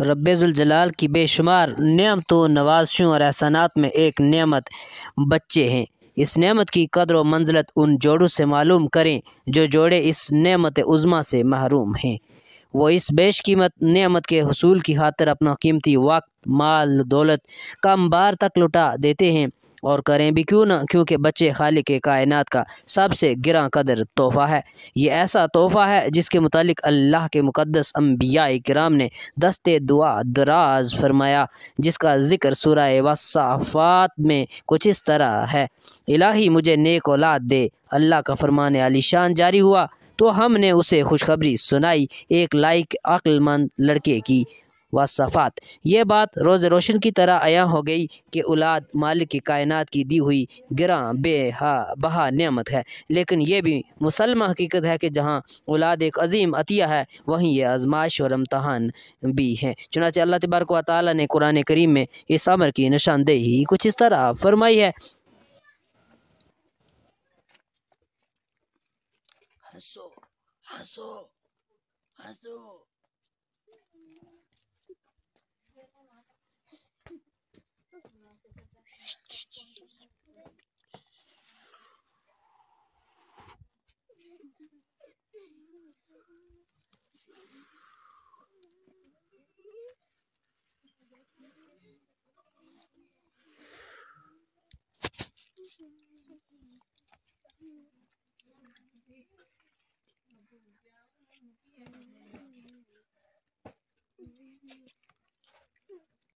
رب الجلال کی بے شمار نعمتوں نوازشوں اور احسانات میں ایک نعمت بچے ہیں۔ اس نعمت کی قدر و منزلت ان جوڑوں سے معلوم کریں جو جوڑے اس نعمت عظمہ سے محروم ہیں۔ وہ اس بیش قیمت نعمت کے حصول کی خاطر اپنا قیمتی وقت، مال، دولت کم بار تک لٹا دیتے ہیں۔ اور کریں بھی کیوں نہ؟ کیونکہ بچے خالق کائنات کا سب سے گراں قدر تحفہ ہے۔ یہ ایسا تحفہ ہے جس کے متعلق اللہ کے مقدس انبیاء کرام نے دست دعا دراز فرمایا، جس کا ذکر سورہ وصافات میں کچھ اس طرح ہے۔ الہی مجھے نیک اولاد دے، اللہ کا فرمان علی شان جاری ہوا، تو ہم نے اسے خوشخبری سنائی، ایک لائق عقل مند لڑکے کی وصفات۔ یہ بات روز روشن کی طرح عیاں ہو گئی کہ اولاد مالک کی کائنات کی دی ہوئی گراں، بے ہا، بہا نعمت ہے۔ لیکن یہ بھی مسلمہ حقیقت ہے کہ جہاں اولاد ایک عظیم عطیہ ہے، وہیں یہ آزمائش اور امتحان بھی ہیں۔ چنانچہ اللہ تبارک و تعالیٰ نے قرآن کریم میں اس عمر کی نشاندہی کچھ اس طرح فرمائی ہے۔ ہنسو ہنسو ہنسو۔